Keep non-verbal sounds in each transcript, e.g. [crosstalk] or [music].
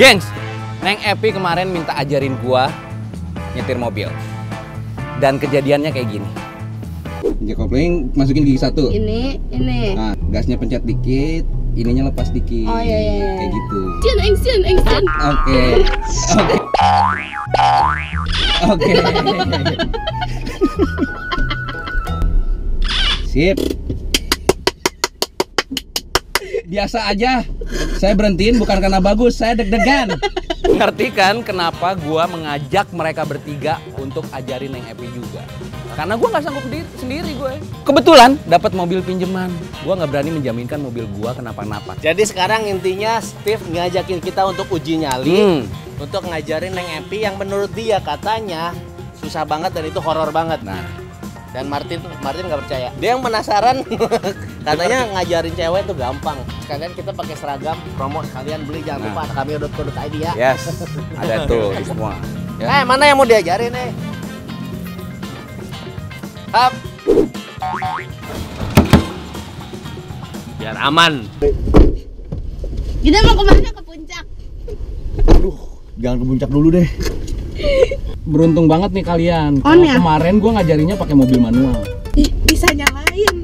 Gengs, Neng Epi kemarin minta ajarin gua nyetir mobil. Dan kejadiannya kayak gini. Injek kopling, masukin gigi satu. Ini, ini. Nah, gasnya pencet dikit, ininya lepas dikit. Oh, iya, iya, iya. Kayak gitu. Sian, engsian, engsian. Oke. Oke. Oke. [laughs] Sip. Biasa aja. Saya berhentiin bukan karena bagus, saya deg-degan. Ngerti kan kenapa gua mengajak mereka bertiga untuk ajarin Neng Epi juga? Karena gua nggak sanggup sendiri, sendiri gue. Kebetulan dapat mobil pinjaman. Gua nggak berani menjaminkan mobil gua kenapa-napa. Jadi sekarang intinya Steve ngajakin kita untuk uji nyali Hmm. untuk ngajarin Neng Epi yang menurut dia katanya susah banget dan itu horor banget. Nah, Dan Martin Martin nggak percaya. Dia yang penasaran [laughs] katanya ngajarin cewek itu gampang. Sekalian kita pakai seragam promo sekalian beli jangan Nah. lupa kami kami.co.id ya. yes, ada tuh di [laughs] semua. Ya. Eh mana yang mau diajarin eh? Hap. Biar aman. Kita mau ke mana ke puncak? Aduh, jangan ke puncak dulu deh. [laughs] Beruntung banget nih kalian. On Kalau ya? kemarin gua ngajarinnya pakai mobil manual. Ih, bisa nyalain.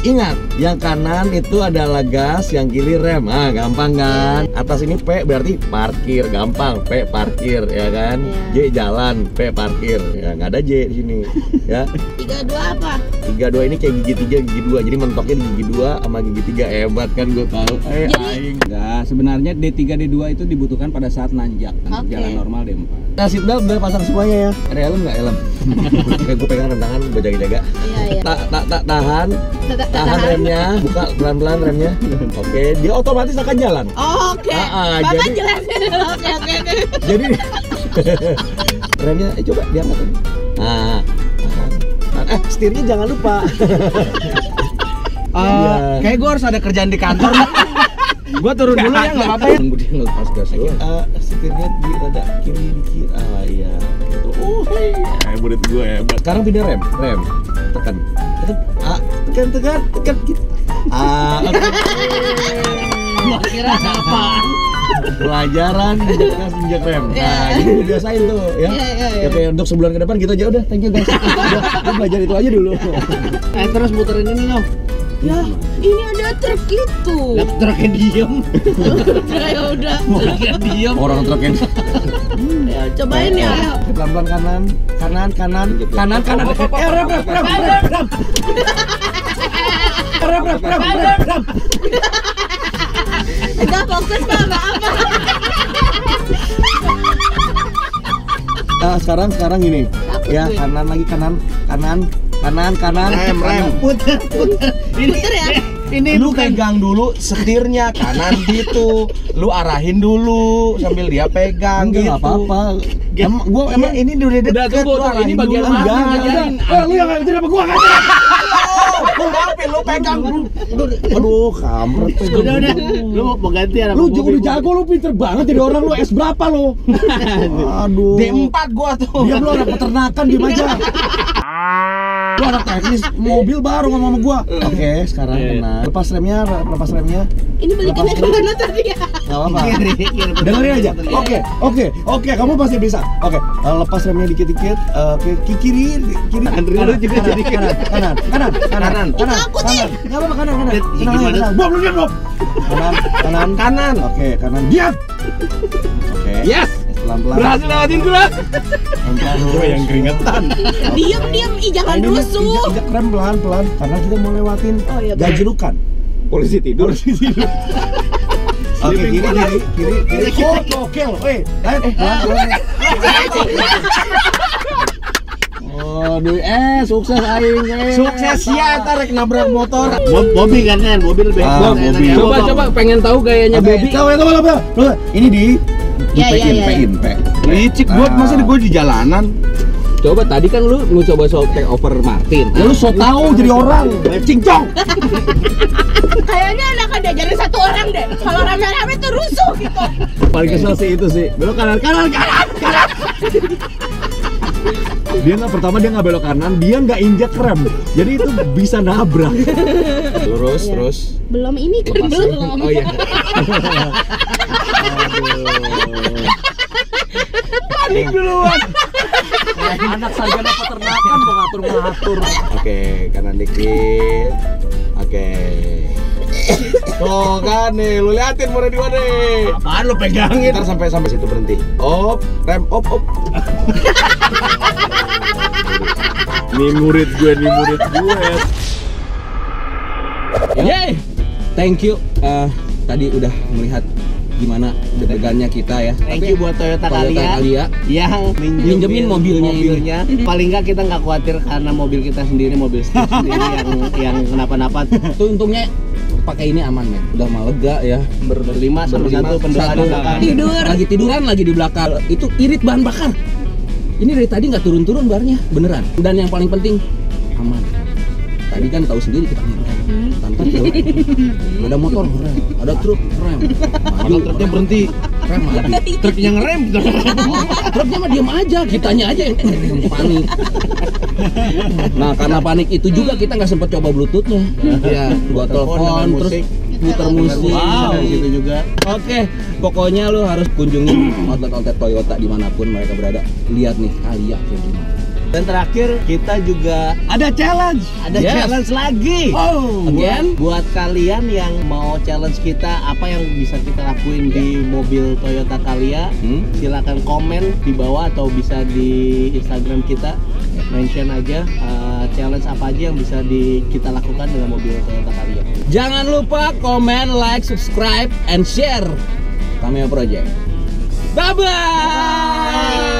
Ingat, yang kanan itu adalah gas, yang kiri rem. Ah, gampang kan? Atas ini P berarti parkir, gampang. P parkir, ya kan? J jalan, P parkir. Ya nggak ada J di sini, ya. [laughs] Tiga dua apa? Tiga dua ini kayak gigi tiga, gigi dua. Jadi mentoknya di gigi dua sama gigi tiga hebat kan gue tahu. Eh, Jadi- aing. Enggak, sebenarnya D3 D2 itu dibutuhkan pada saat nanjak. Oke. jalan normal D4. Nah, seatbelt udah pasang semuanya ya. Ada helm nggak helm? [laughs] Kayak gue pegang rem tangan, gue jaga-jaga. Iya, iya. Tak, tak, tak, tahan, tahan tahan. remnya, buka pelan-pelan remnya. Oke, dia otomatis akan jalan. Oh, Oke. Ah, ah, Bapak jadi- jelasin. [laughs] Oke, oke, oke. Jadi [laughs] remnya, eh coba diangkat. Nah. Eh, setirnya jangan lupa. Iya. kayak gue harus ada kerjaan di kantor. gue turun dulu ya, nggak apa-apa ya. Tunggu dia ngelepas gas doang. Eh, setirnya di rada kiri dikit. Ah, iya. Gitu. Oh, hei. Eh, murid gue hebat. Sekarang pindah rem, rem. Tekan. Tekan. Ah, tekan, tekan, tekan. Gitu. Ah, oke. Gua kira apa? pelajaran jelas injak rem nah yeah. udah biasain tuh ya ya, yeah, yeah. untuk sebulan ke depan kita aja udah thank you guys [laughs] udah belajar itu aja dulu eh terus muterin ini loh Ya, iya. ini ada truk itu. Lah truknya diem. ya udah. Truknya diem. Orang truknya. Hmm, [laughs] ya, cobain ya. Pelan-pelan kanan, kanan, kanan, kanan, kanan. Eh, rem, rem, rem, rem, rem. Eh, rem, rem, rem, rem, rem. Enggak fokus Pak, enggak apa. Nah, sekarang sekarang gini ya kanan lagi kanan kanan kanan kanan Rem, rem. puter puter Puter ya. ini lu pegang dulu setirnya kanan gitu lu arahin dulu sambil dia pegang Enggak, gitu nggak apa-apa. emang gua emang ini udah deket Udah, tunggu, Ini bagian dulu. mana? Enggak, enggak. Eh, lu yang ngajarin apa gua ngajarin lu ngapain lu pegang lu aduh kampret Udah udah. Lu mau ganti ya? lu udah jago lu pinter banget jadi orang lu S berapa lu [laughs] aduh D4 gua tuh. dia lu anak peternakan di aja [laughs] lu anak teknis mobil baru ngomong sama gua oke sekarang kena lepas remnya lepas remnya Ini balikinnya ke mana tadi ya? Gak apa-apa. Dengerin aja. Oke, oke, oke. Kamu pasti bisa. Oke, eh, lepas remnya dikit-dikit. Eh, Oke, ki- kiri, kiri. Andri lu juga kanan, jadi kanan, kanan, kanan, kanan, kanan, kanan. Gak apa-apa, kanan, kanan. Gimana? tenang. Bob, lu diam, Bob. Kanan, kanan, kanan. Oke, kanan. Diam. Oke. Yes. Pelan-pelan. Berhasil lewatin gua. Gua yang keringetan. Diam, diam, ih jangan rusuh. injak rem pelan-pelan karena kita mau lewatin Oh, iya, benar. gajelukan. Polisi tidur. [laughs] Oke, kiri, kiri, kiri, kiri. Oh, oke loh. Eh. Aduh, eh sukses aing eh. Sukses ya, ntar rek nabrak motor. Bob- Bobby kan kan, mobil lebih Ah, Bobby. Coba coba pengen tahu gayanya Bobby. coba, coba, coba. Ini di Ya, ya, ya. P. Licik gua Nah. masa di gua di jalanan. Coba tadi kan lu lu coba so take over Martin. Ya lu so tau jadi orang. Cincong. Kayaknya enakan diajarin satu orang deh. Kalau rame-rame tuh rusuh gitu. Paling kesel sih itu sih. Belok kanan, kanan, kanan, kanan. Dia nggak pertama dia nggak belok kanan, dia nggak injak rem, jadi itu bisa nabrak. Lurus, Iya. terus Belum ini kan lepasin. belum. Oh iya. Panik duluan. Anak sarjana peternakan mau ngatur-ngatur. Oke, kanan dikit. Oke. Tuh kan nih, lu liatin mau di mana nih. Apaan lo pegangin? Ntar sampai sampai situ berhenti. Op, rem, op, op. nih murid gue, nih murid gue. Yeay. Thank you. Eh, tadi udah melihat gimana deg-degannya kita ya. Thank you buat Toyota, Toyota Calya, yang [laughs] Minjemin mobilnya ini. mobilnya. [laughs] Paling nggak kita nggak khawatir karena mobil kita sendiri, mobil [laughs] sendiri yang yang kenapa-napa. Tuh untungnya pakai ini aman men. Udah mah lega ya. Ber- Berlima sama berlima, satu pendoa di belakang. Tidur. Lagi tiduran lagi di belakang. Itu irit bahan bakar. Ini dari tadi nggak turun-turun barnya, beneran. Dan yang paling penting aman. Tadi kan tahu sendiri kita ngerem. Tanpa rem. Ada motor rem, ada truk rem. Maju, truknya berhenti. Rem maju. Truknya ngerem. Truknya mah diam aja, kitanya aja yang panik. Nah, karena panik itu juga kita nggak sempat coba bluetoothnya. Ya, gua Telepon terus musik. muter musik. Wow. Di situ juga. Oke, pokoknya lu harus kunjungi outlet-outlet Toyota di mana pun mereka berada. Lihat nih, Alia kayak gimana. Dan terakhir kita juga ada challenge. Ada Yes. challenge lagi. Oh, again? Buat kalian yang mau challenge kita apa yang bisa kita lakuin di mobil Toyota Calya, Hmm? silakan komen di bawah atau bisa di Instagram kita mention aja uh, challenge apa aja yang bisa di, kita lakukan dengan mobil Toyota Calya. Jangan lupa komen, like, subscribe, and share Cameo Project. Bye bye.